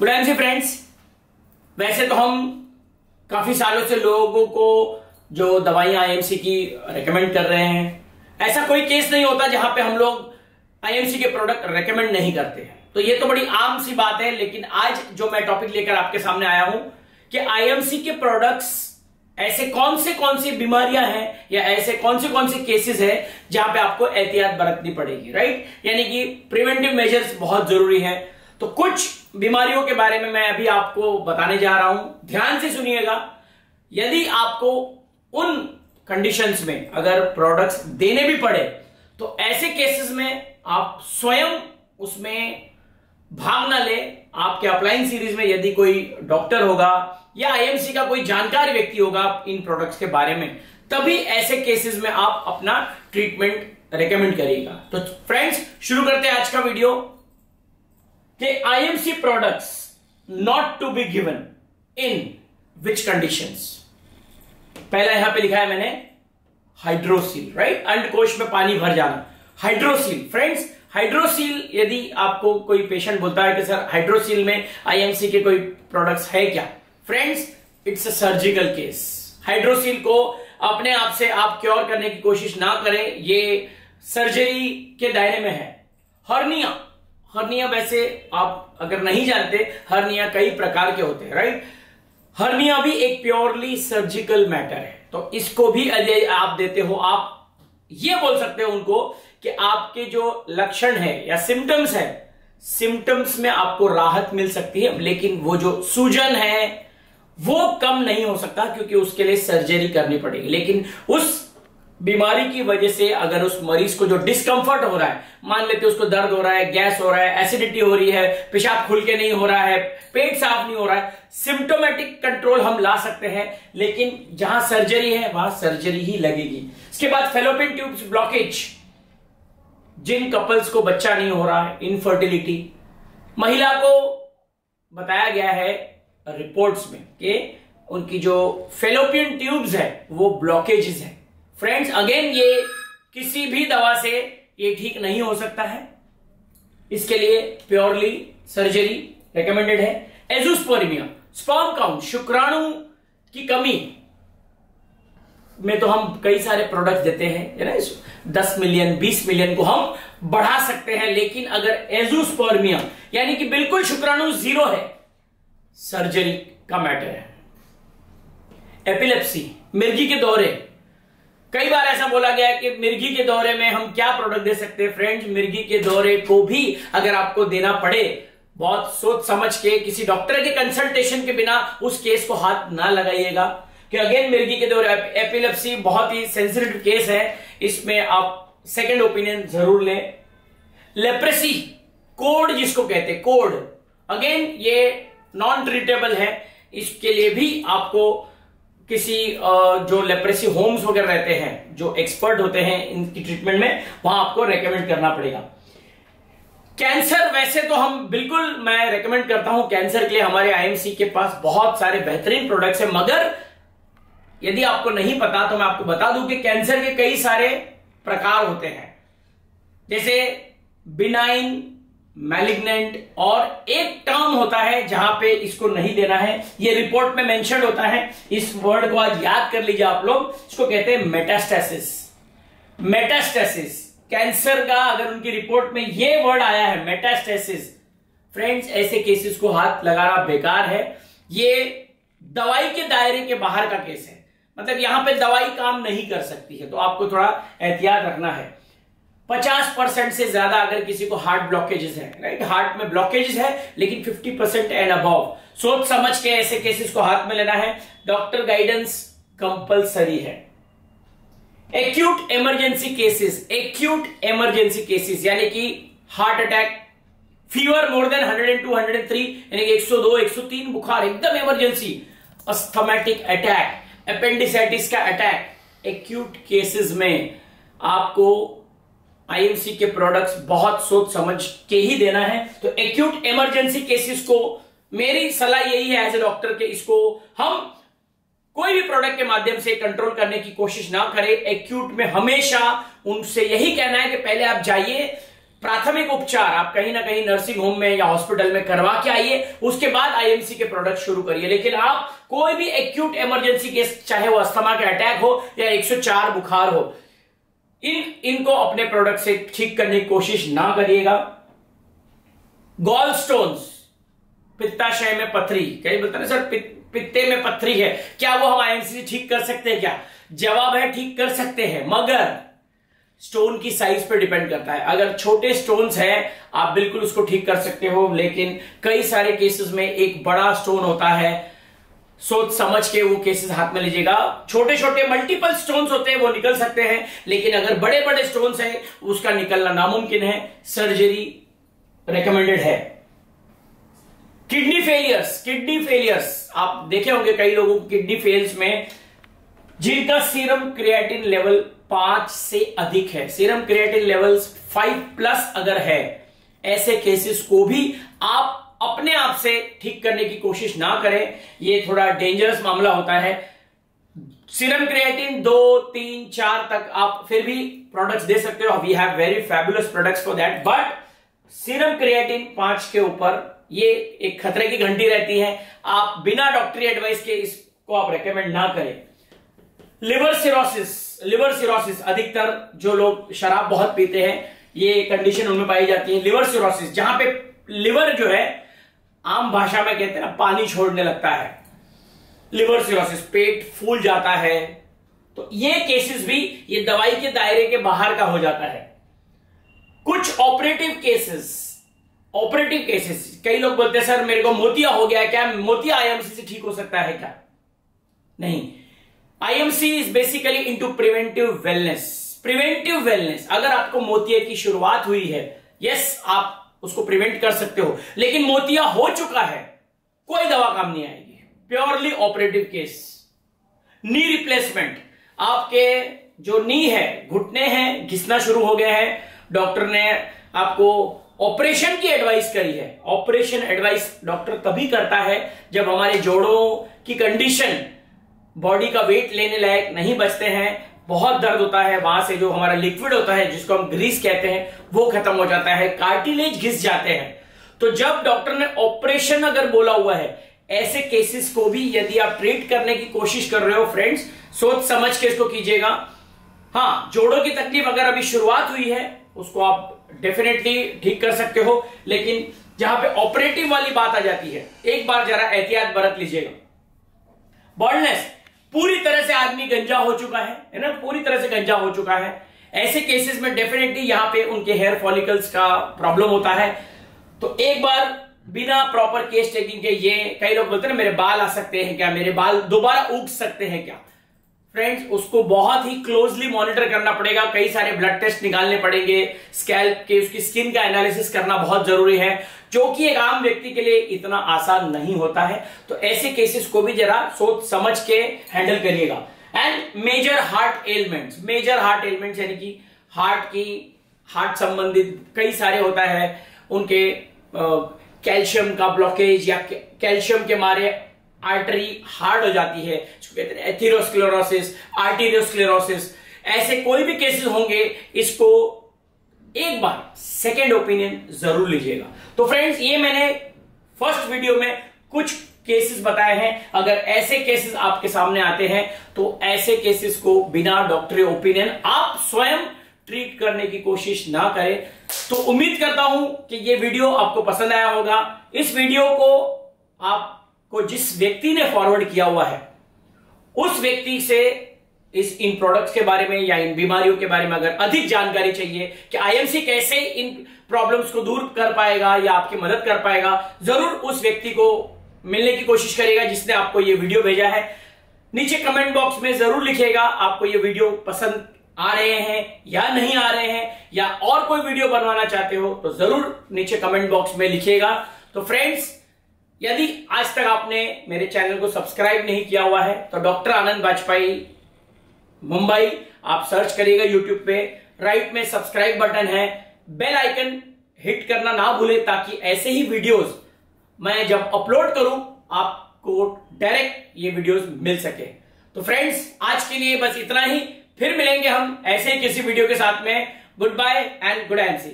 Good सी friends वैसे तो हम काफ़ी सालों से लोगों को जो दवाइयाँ आईएमसी की रेकमेंड कर रहे हैं, ऐसा कोई केस नहीं होता जहाँ पे हम लोग आईएमसी के प्रोडक्ट रेकमेंड नहीं करते हैं। तो ये तो बड़ी आम सी बात है, लेकिन आज जो मैं टॉपिक लेकर आपके सामने आया हूँ कि आईएमसी के प्रोडक्ट्स ऐसे कौन से कौन सी बीमारियाँ हैं या ऐसे कौन से कौन से केसेस है जहाँ पे आपको एहतियात बरतनी पड़ेगी राइट यानी कि प्रिवेंटिव मेजर्स बहुत ज़रूरी है। तो कुछ बीमारियों के बारे में मैं अभी आपको बताने जा रहा हूँ। ध्यान से सुनिएगा, यदि आपको उन कंडीशंस में अगर प्रोडक्ट्स देने भी पड़े तो ऐसे केसेस में आप स्वयं उसमें भाग ना ले। आपके अपलाइन सीरीज़ में यदि कोई डॉक्टर होगा या आईएमसी का कोई जानकार व्यक्ति होगा इन प्रोडक्ट्स के बारे में, तभी ऐसे केसेस में आप अपना ट्रीटमेंट रेकमेंड करिएगा। तो फ्रेंड्स शुरू करते हैं आज का वीडियो कि IMC products not to be given in which conditions पहला यहाँ पे लिखा है मैंने हाइड्रोसील राइट अंडकोश में पानी भर जाना। हाइड्रोसील फ्रेंड्स हाइड्रोसील यदि आपको कोई पेशेंट बोलता है कि, सर हाइड्रोसील में आईएमसी के कोई प्रोडक्ट्स है क्या? Friends it's a surgical case hydrocele को अपने आप से आप क्योर करने की कोशिश ना करें। ये सर्जरी के दायरे में है। हर्निया हर्निया वैसे आप अगर नहीं जानते हर्निया कई प्रकार के होते हैं राइट हर्निया भी एक प्योरली सर्जिकल मैटर है। तो इसको भी आप देते हो, आप ये बोल सकते हो उनको कि आपके जो लक्षण है या सिम्टम्स है सिम्टम्स में आपको राहत मिल सकती है, लेकिन वो जो सूजन है, वो कम नहीं हो सकता क्योंकि उसके लिए सर्जरी करनी पड़ेगी। लेकिन उस बीमारी की वजह से अगर उस मरीज़ को जो डिस्कंफर्ट हो रहा है, मान लेते उसको दर्द हो रहा है, गैस हो रहा है एसिडिटी हो रही है, पेशाब खुल के नहीं हो रहा है, पेट साफ़ नहीं हो रहा है सिम्टोमेटिक कंट्रोल हम ला सकते हैं, लेकिन जहाँ सर्जरी है, वहाँ सर्जरी ही लगेगी। इसके बाद फेलोपिन ट्यूब्स ब्लॉकेज जिन कपल्स को बच्चा नहीं हो रहा है इनफर्टिलिटी महिला को बताया गया है रिपोर्ट्स में कि उनकी जो फेलोपियन ट्यूब्स है, वो ब्लॉकेजेस है। फ्रेंड्स अगेन ये किसी भी दवा से ये ठीक नहीं हो सकता है। इसके लिए प्योरली सर्जरी रिकमेंडेड है। एजुस्पोरिमिया स्पर्म काउंट शुक्राणु की कमी में तो हम कई सारे प्रोडक्ट देते हैं है ना दस मिलियन बीस मिलियन को हम बढ़ा सकते हैं, लेकिन अगर एजुस्पर्मिया यानी कि बिल्कुल शुक्राणु ज़ीरो है सर्जरी का मैटर है। एपिलेप्सी मिर्गी के दौरे कई बार ऐसा बोला गया है कि मिर्गी के दौरे में हम क्या प्रोडक्ट दे सकते हैं? फ्रेंड्स मिर्गी के दौरे को भी अगर आपको देना पड़े, बहुत सोच समझ के, किसी डॉक्टर के कंसल्टेशन के बिना उस केस को हाथ ना लगाइएगा। कि अगेन मिर्गी के दौरे एपिलेप्सी बहुत ही सेंसिटिव केस है। इसमें आप सेकेंड ओपिनियन ज़रूर लें। लेप्रेसी कोड जिसको कहते हैं कोड अगेन ये नॉन ट्रीटेबल है। इसके लिए भी आपको किसी जो लेप्रेसी होम्स वगैरह रहते हैं, जो एक्सपर्ट होते हैं इनकी ट्रीटमेंट में, वहाँ आपको रेकमेंड करना पड़ेगा। कैंसर वैसे तो हम बिल्कुल, मैं रेकमेंड करता हूँ कैंसर के लिए। हमारे आईएमसी के पास बहुत सारे बेहतरीन प्रोडक्ट्स हैं, मगर यदि आपको नहीं पता तो मैं आपको बता दूँ कि कैंसर के कई सारे प्रकार होते हैं। जैसे बिनाइन मैलिग्नेंट और एक टर्म होता है जहाँ पे इसको नहीं देना है। ये रिपोर्ट में मेंशन होता है। इस वर्ड को आज याद कर लीजिए आप लोग। इसको कहते हैं मेटास्टेसिस मेटास्टेसिस कैंसर का अगर उनकी रिपोर्ट में ये वर्ड आया है मेटास्टेसिस फ्रेंड्स ऐसे केसेस को हाथ लगाना बेकार है। ये दवाई के दायरे के बाहर का केस है। मतलब यहाँ पे दवाई काम नहीं कर सकती है। तो आपको थोड़ा एहतियात रखना है। पचास परसेंट से ज़्यादा अगर किसी को हार्ट ब्लॉकेजेस है राइट हार्ट में ब्लॉकेजेस है, लेकिन फिफ्टी परसेंट एंड अबव सोच समझ के ऐसे केसेस को हाथ में लेना है। डॉक्टर गाइडेंस कंपलसरी है। Acute emergency cases acute emergency cases यानी कि heart attack fever more than 102 103 यानी कि 102 103 बुखार, एकदम इमरजेंसी अस्थमेटिक अटैक अपेंडिसाइटिस का अटैक एक्यूट केसेस में आपको आईएमसी के प्रोडक्ट्स बहुत सोच समझ के ही देना है। तो एक्यूट इमरजेंसी केसेस को, मेरी सलाह यही है एज ए डॉक्टर के इसको हम कोई भी प्रोडक्ट के माध्यम से कंट्रोल करने की कोशिश ना करें। एक्यूट में हमेशा उनसे यही कहना है कि पहले आप जाइए, प्राथमिक उपचार आप कहीं ना कहीं नर्सिंग होम में या हॉस्पिटल में करवा के आइए, उसके बाद आईएमसी के प्रोडक्ट शुरू करिए। लेकिन आप कोई भी एक्यूट इमरजेंसी केस चाहे वो अस्थमा का अटैक हो या 104 बुखार हो इन, इनको अपने प्रोडक्ट से ठीक करने की कोशिश ना करिएगा। गॉल स्टोन्स पित्ताशय में पथरी। कई बोलते ना सर? पित्ते में पथरी है। क्या वो हम आईएमसी से ठीक कर सकते हैं क्या? जवाब है ठीक कर सकते हैं, मगर स्टोन की साइज़ पर डिपेंड करता है। अगर छोटे स्टोन्स हैं, आप बिल्कुल उसको ठीक कर सकते हो, लेकिन कई सारे केसेस में एक बड़ा स्टोन होता है सोच समझ के वो केसेस हाथ में लीजिएगा। छोटे छोटे मल्टीपल स्टोन्स होते हैं, वो निकल सकते हैं। लेकिन अगर बड़े बड़े स्टोन्स हैं, उसका निकलना नामुमकिन है। सर्जरी रिकमेंडेड है। किडनी फेलियर्स किडनी फेलियर्स आप देखे होंगे कई लोगों को किडनी फेल्स में जिनका सीरम क्रिएटिन लेवल पाँच से अधिक है। Serum creatinine levels five plus अगर है, ऐसे केसेस को भी आप अपने आप से ठीक करने की कोशिश ना करें। ये थोड़ा डेंजरस मामला होता है। सीरम क्रिएटिन दो, तीन, चार तक आप फिर भी प्रोडक्ट्स दे सकते हो। We have very fabulous products for that but serum creatinine पाँच के ऊपर, ये एक खतरे की घंटी रहती है। आप बिना डॉक्टरी एडवाइस के इसको आप रेकमेंड ना करें। लिवर सिरोसिस लिवर सिरोसिस अधिकतर जो लोग शराब बहुत पीते हैं, ये कंडीशन उनमें पाई जाती है। लिवर सिरोसिस जहाँ पे लिवर जो है आम भाषा में कहते हैं ना, पानी छोड़ने लगता है। लिवर सिरोसिस पेट फूल जाता है। तो ये केसेस भी ये दवाई के दायरे के बाहर का हो जाता है। कुछ ऑपरेटिव केसेस ऑपरेटिव केसेस कई लोग बोलते हैं, सर, मेरे को मोतिया हो गया क्या? मोतिया आईएमसी से ठीक हो सकता है क्या? नहीं। IMC is basically into preventive wellness preventive wellness अगर आपको मोतिया की शुरुआत हुई है यस आप उसको प्रिवेंट कर सकते हो। लेकिन मोतिया हो चुका है, कोई दवा काम नहीं आएगी। Purely operative case knee replacement आपके जो नी है, घुटने हैं, घिसना शुरू हो गया है। डॉक्टर ने आपको ऑपरेशन की एडवाइस करी है। ऑपरेशन एडवाइस डॉक्टर तभी करता है जब हमारे जोड़ों की कंडीशन बॉडी का वेट लेने लायक नहीं बचते हैं। बहुत दर्द होता है, वहाँ से जो हमारा लिक्विड होता है, जिसको हम ग्रीस कहते हैं, वो खत्म हो जाता है, कार्टिलेज घिस जाते हैं। तो जब डॉक्टर ने ऑपरेशन अगर बोला हुआ है, ऐसे केसेस को भी यदि आप ट्रीट करने की कोशिश कर रहे हो, फ्रेंड्स, सोच समझ के इसको कीजिएगा। हाँ जोड़ों की तकलीफ़ अगर अभी शुरुआत हुई है, उसको आप डेफिनेटली ठीक कर सकते हो, लेकिन जहाँ पे ऑपरेटिव वाली बात आ जाती है, एक बार जरा एहतियात बरत लीजिएगा। बॉल्डनेस पूरी तरह से आदमी गंजा हो चुका है है ना? पूरी तरह से गंजा हो चुका है। ऐसे केसेस में डेफिनेटली यहाँ पे उनके हेयर फॉलिकल्स का प्रॉब्लम होता है। तो एक बार बिना प्रॉपर केस टेकिंग के ये कई लोग बोलते हैं मेरे बाल आ सकते हैं क्या? मेरे बाल दोबारा उग सकते हैं क्या? फ्रेंड्स उसको बहुत ही क्लोजली मॉनिटर करना पड़ेगा। कई सारे ब्लड टेस्ट निकालने पड़ेंगे। स्कैल्प के, उसकी स्किन का एनालिसिस करना बहुत ज़रूरी है। जो कि एक आम व्यक्ति के लिए इतना आसान नहीं होता है। तो ऐसे केसेस को भी जरा सोच समझ के हैंडल करिएगा। And major heart ailments major heart ailments यानी कि हार्ट की हार्ट संबंधित कई सारे होता है। उनके कैल्शियम का ब्लॉकेज या कैल्शियम के मारे आर्टरी हार्ड हो जाती है एथिरोस्क्लेरोसिस आर्टीरियोस्क्लेरोसिस ऐसे कोई भी केसेस होंगे, इसको एक बार सेकेंड ओपिनियन ज़रूर लीजिएगा। तो फ्रेंड्स ये मैंने फ़र्स्ट वीडियो में कुछ केसेस बताए हैं। अगर ऐसे केसेस आपके सामने आते हैं तो ऐसे केसेस को बिना डॉक्टरी ओपिनियन आप स्वयं ट्रीट करने की कोशिश ना करें। तो उम्मीद करता हूँ कि ये वीडियो आपको पसंद आया होगा। इस वीडियो को आपको जिस व्यक्ति ने फॉरवर्ड किया हुआ है, उस व्यक्ति से इस इन प्रोडक्ट्स के बारे में या इन बीमारियों के बारे में अगर अधिक जानकारी चाहिए कि आईएमसी कैसे इन प्रॉब्लम्स को दूर कर पाएगा या आपकी मदद कर पाएगा, ज़रूर उस व्यक्ति को मिलने की कोशिश करेगा जिसने आपको ये वीडियो भेजा है। नीचे कमेंट बॉक्स में ज़रूर लिखेगा आपको ये वीडियो पसंद आ रहे हैं या नहीं आ रहे हैं, या और कोई वीडियो बनवाना चाहते हो तो ज़रूर नीचे कमेंट बॉक्स में लिखिएगा। तो फ्रेंड्स यदि आज तक आपने मेरे चैनल को सब्सक्राइब नहीं किया हुआ है तो डॉक्टर आनंद वाजपेयी मुंबई, आप सर्च करिएगा यूट्यूब पे। राइट में सब्सक्राइब बटन है, बेल आइकन हिट करना ना भूले, ताकि ऐसे ही वीडियोस मैं जब अपलोड करूँ, आपको डायरेक्ट ये वीडियोस मिल सके। तो फ्रेंड्स आज के लिए बस इतना ही। फिर मिलेंगे हम ऐसे ही किसी वीडियो के साथ में। Good bye and good and see